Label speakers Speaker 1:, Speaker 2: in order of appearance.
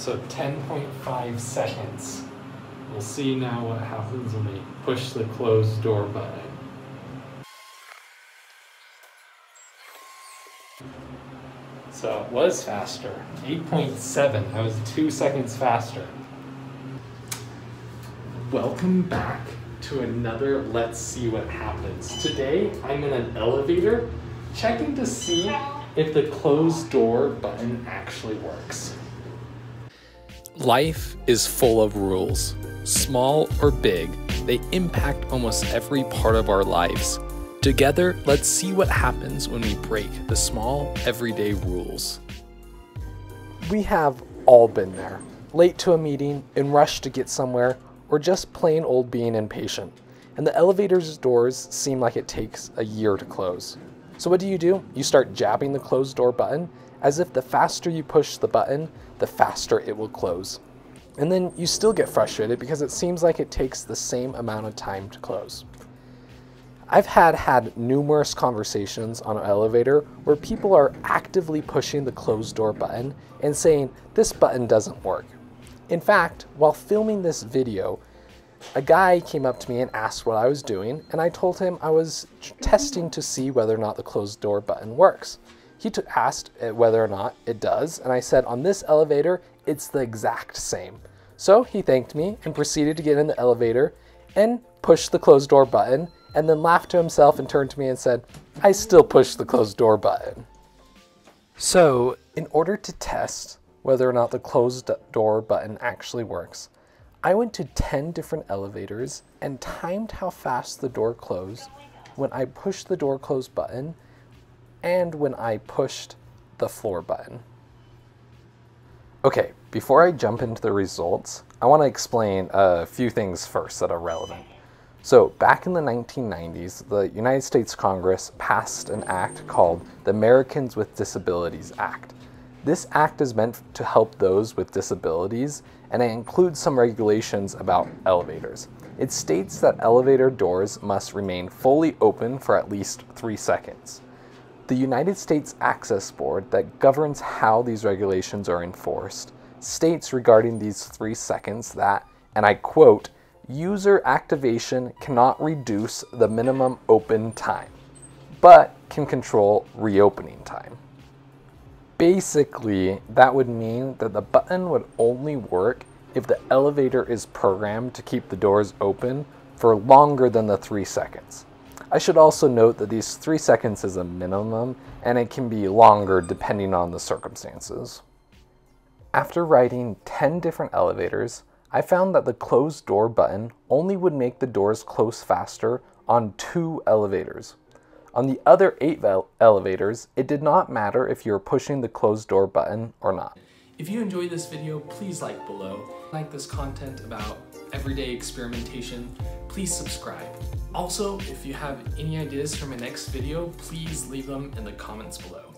Speaker 1: So 10.5 seconds. We'll see now what happens when we push the closed door button. So it was faster. 8.7. That was two seconds faster. Welcome back to another Let's See What Happens. Today I'm in an elevator checking to see if the closed door button actually works.
Speaker 2: Life is full of rules. Small or big, they impact almost every part of our lives. Together, let's see what happens when we break the small, everyday rules.
Speaker 3: We have all been there. Late to a meeting, in rush to get somewhere, or just plain old being impatient. And the elevator's doors seem like it takes a year to close. So what do you do? You start jabbing the closed door button as if the faster you push the button, the faster it will close. And then you still get frustrated because it seems like it takes the same amount of time to close. I've had had numerous conversations on an elevator where people are actively pushing the closed door button and saying, this button doesn't work. In fact, while filming this video, a guy came up to me and asked what I was doing, and I told him I was testing to see whether or not the closed door button works. He asked eh, whether or not it does, and I said on this elevator, it's the exact same. So he thanked me and proceeded to get in the elevator and push the closed door button and then laughed to himself and turned to me and said, I still push the closed door button. So, in order to test whether or not the closed door button actually works, I went to 10 different elevators and timed how fast the door closed when I pushed the door close button and when I pushed the floor button. Okay, before I jump into the results, I want to explain a few things first that are relevant. So, back in the 1990s, the United States Congress passed an act called the Americans with Disabilities Act. This act is meant to help those with disabilities, and it includes some regulations about elevators. It states that elevator doors must remain fully open for at least three seconds. The United States Access Board, that governs how these regulations are enforced, states regarding these three seconds that, and I quote, user activation cannot reduce the minimum open time, but can control reopening time. Basically, that would mean that the button would only work if the elevator is programmed to keep the doors open for longer than the three seconds. I should also note that these three seconds is a minimum and it can be longer depending on the circumstances. After writing 10 different elevators, I found that the closed door button only would make the doors close faster on two elevators. On the other eight elevators, it did not matter if you were pushing the closed door button or not.
Speaker 2: If you enjoyed this video, please like below. Like this content about everyday experimentation, please subscribe. Also, if you have any ideas for my next video, please leave them in the comments below.